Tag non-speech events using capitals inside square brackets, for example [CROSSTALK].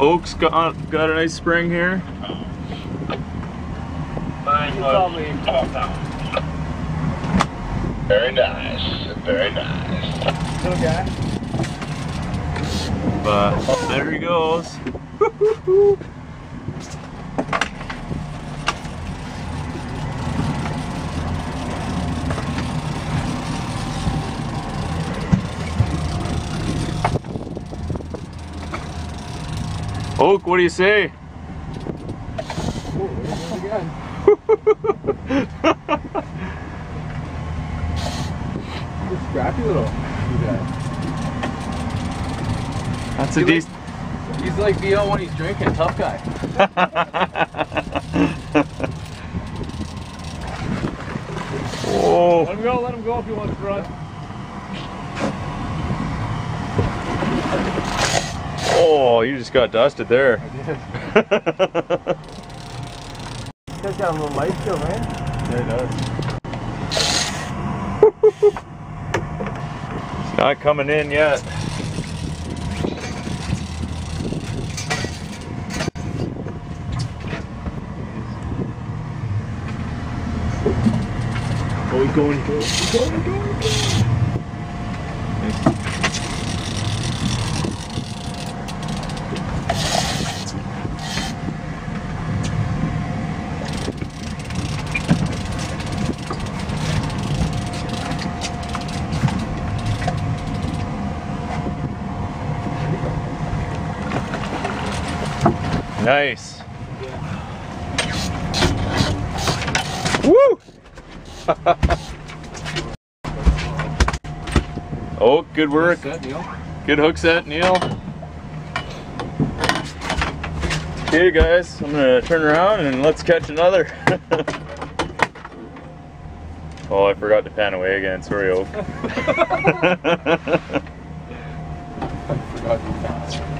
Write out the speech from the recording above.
Oak's got, uh, got a nice spring here. Nine Probably- foot, twelve pounds. Very nice, very nice. Little guy. But there he goes. [LAUGHS] Oak, what do you say? Oh, there he goes again. He's a scrappy little guy. That's a He decent. He's like VO when he's drinking, tough guy. oh, Let him go, let him go if he wants to run. Oh, you just got dusted there. I did. [LAUGHS] He's got a little light still, man. Yeah, it does. it's not coming in yet. Oh, he's going, he's going, going, going. Nice. Woo! [LAUGHS] oh, good work. Set, Neil. Good hook set, Neil. Okay, guys, I'm gonna turn around and let's catch another. [LAUGHS] oh, I forgot to pan away again. Sorry, Oak. [LAUGHS] Forgot to pass.